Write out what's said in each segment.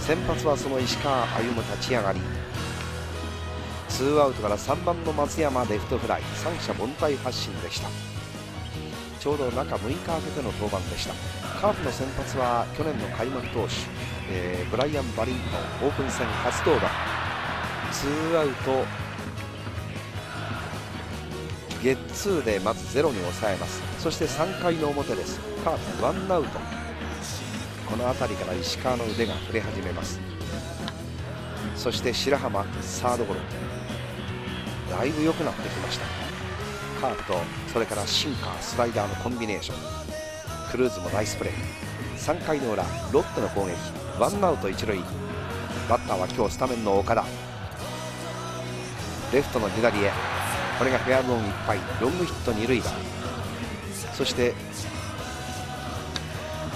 先発はその石川歩立ち上がり。ツーアウトから3番の松山レフトフライ。三者凡退発進でした。ちょうど中6日空けての登板でした。カープの先発は去年の開幕投手、えー、ブライアン・バリントンオープン戦初登板。ツーアウトゲッツーでまずゼロに抑えます。そして3回の表です。カープワンアウト。この辺りから石川の腕が振れ始めます。そして白浜サードゴロ。だいぶ良くなってきました。カープとそれからシンカースライダーのコンビネーション。クルーズもナイスプレー。3回の裏ロッテの攻撃。ワンアウト一塁。バッターは今日スタメンの岡田。レフトの左へ。これがフェアゾーンいっぱい。ロングヒット二塁打。そして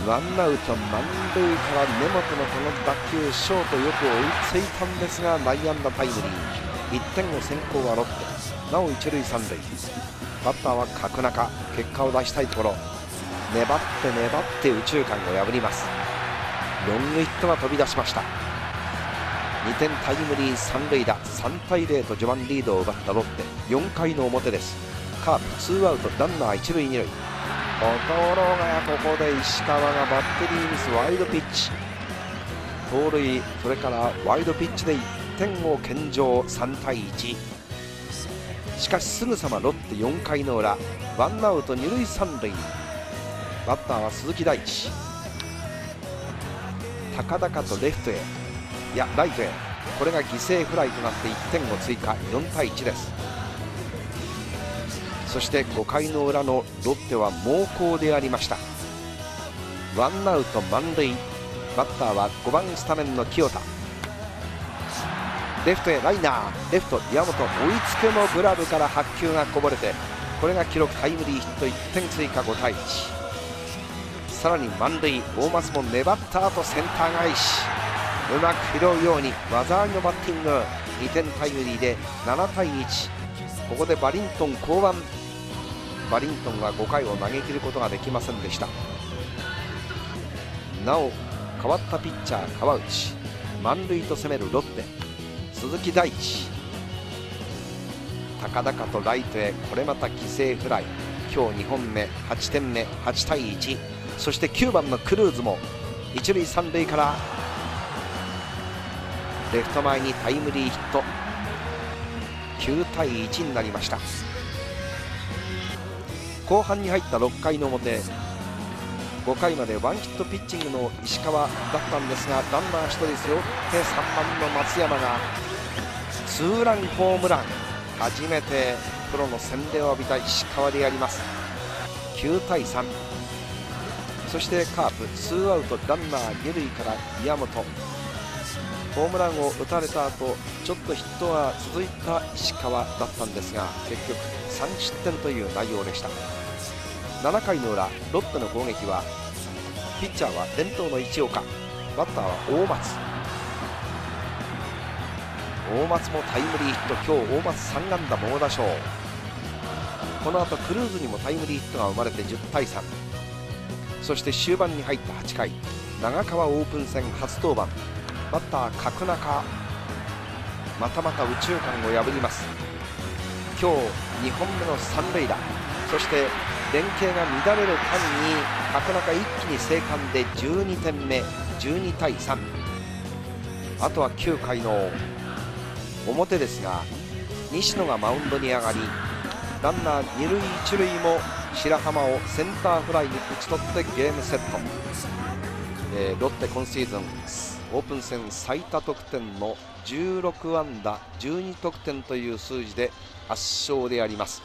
ワンアウト満塁から根本のこの打球ショートよく追いついたんですが内野安打タイムリー。1点を先行はロッテ。なお一塁三塁。バッターは角中。結果を出したいところ。粘って粘って右中間を破ります。ロングヒットが飛び出しました。2点タイムリー三塁打。3対0と序盤リードを奪ったロッテ。4回の表です。カープツーアウトランナー一塁二塁。ところがここで石川がバッテリーミスワイドピッチ。盗塁それからワイドピッチで1点を献上3対1しかしすぐさまロッテ4回の裏ワンアウト二塁三塁。バッターは鈴木大地。高々とレフトへ。いやライトへ。これが犠牲フライとなって1点を追加4対1です。そして5回の裏のロッテは猛攻でありました。ワンアウト満塁。バッターは5番スタメンの清田。レフトへライナー。レフト岩本追いつけのグラブから白球がこぼれてこれが記録タイムリーヒット1点追加5対1さらに満塁。大松も粘った後センター返し。うまく拾うように技ありのバッティング。2点タイムリーで7対1ここでバリントン降板。バリントンは5回を投げ切ることができませんでした。なお代わったピッチャー川内。満塁と攻めるロッテ。鈴木大地。高々とライトへ。これまた犠牲フライ。今日2本目。8点目。8対1そして9番のクルーズも。一塁三塁から。レフト前にタイムリーヒット。9対1になりました。後半に入った6回の表5回までワンヒットピッチングの石川だったんですがランナー1人背負って3番の松山がツーランホームラン。初めてプロの洗礼を浴びた石川であります。9対3そしてカープツーアウトランナー2塁から宮本。ホームランを打たれた後ちょっとヒットが続いた石川だったんですが結局3失点という内容でした。7回の裏ロッテの攻撃はピッチャーは伝統の市岡バッターは大松。大松もタイムリーヒット今日大松3安打猛打賞。この後クルーズにもタイムリーヒットが生まれて10対3そして終盤に入った8回長川オープン戦初登板。バッター角中またまた右中間を破ります。今日2本目の三塁打。そして連携が乱れる間に角中一気に生還で12点目。12対3あとは9回の表ですが西野がマウンドに上がりランナー二塁一塁も白浜をセンターフライに打ち取ってゲームセット、えー、ロッテ今シーズンオープン戦最多得点の16安打12得点という数字で圧勝であります。